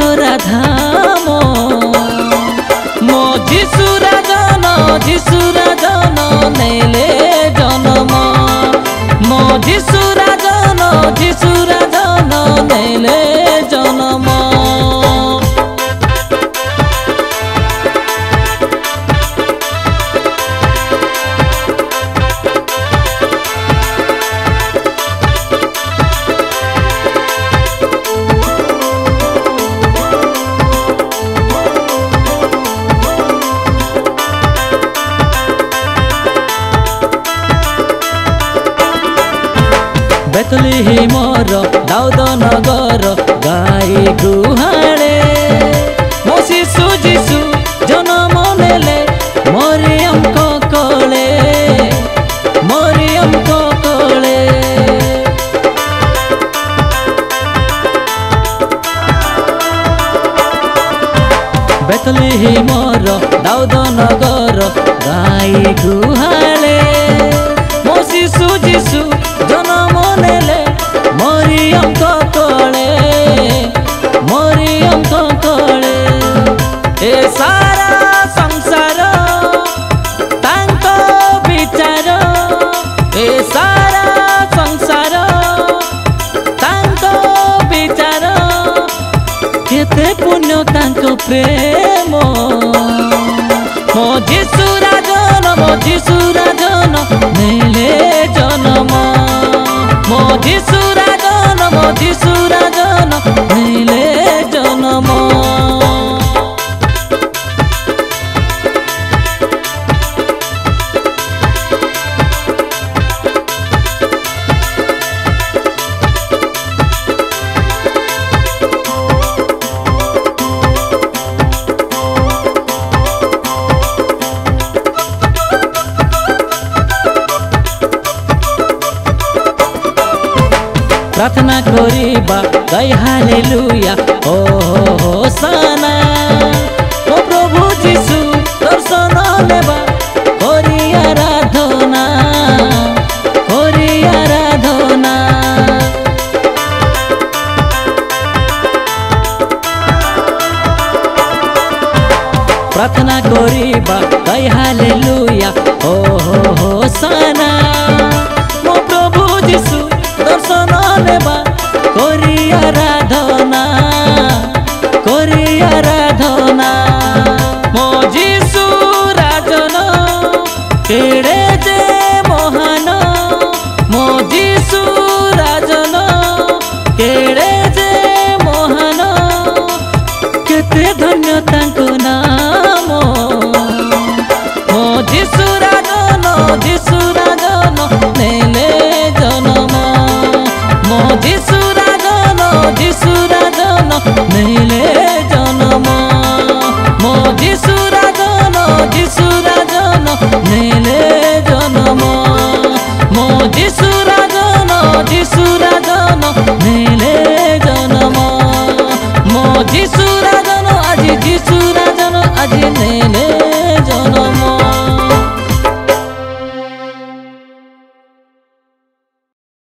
राधा मो मो जिसु राधन जिसु राधन नेले जनम मो जिसु राधन जिसु राधन नेले ଆସିଲି ମୋର ଦାଉଦ ନଗର ଗାଈ ଗୁହାଳେ ମୋ ଶିଶୁ ଯିଶୁ ଜନ୍ମ ନେଲେ ମରିୟମଙ୍କ କଳେ ମରିୟମଙ୍କ କଳେ ବେତଲି ମୋର ଦାଉଦ ନଗର ଗାଈ ଗୁହାଳେ ମୋ ଶିଶୁ ଯିଶୁ মো মো যিসু রাজন মো যিসু রাজন নেলে জ प्रार्थना करी बा गई हालेलुया ओ हो हो साना ओ प्रभु जीसु दर्शन बा करी आराधना करी आराधना प्रार्थना करी बा गई हालेलुया ओ আরাধনা মো যিশু রাজন কেড়ে যে মহান মো যিশু রাজন কেড়ে যে মহান কেতে ধন্য তাঙ্কু নাম মো যিশু রাজন যিশু